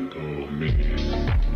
go of me.